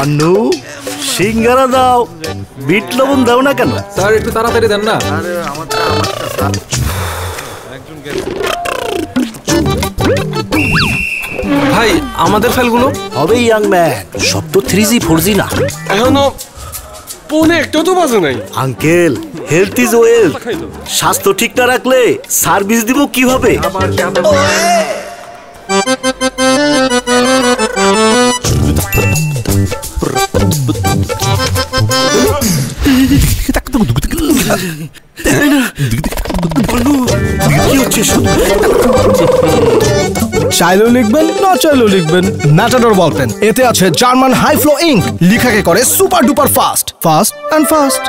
পান্নু সিঙ্গারা দাও। বিট লবণ দাও না কেন? স্যার একটু তাড়াতাড়ি দেন না। ভাই আমাদের ফাইলগুলো হবে ইয়াং ম্যান সব তো থ্রি জি ফোর জি না। এখনও পৌনে একটাও তো বাজে নাই। আঙ্কেল হেলথ ইজ ওয়েলথ স্বাস্থ্য ঠিক না রাখলে সার্ভিস দিব কীভাবে? চাইলেও লিখবেন, না চাইলেও লিখবেন। ম্যাটাডোর বলপেন এতে আছে জার্মান হাই ফ্লো ইঙ্ক লিখাকে করে super duper fast fast and fast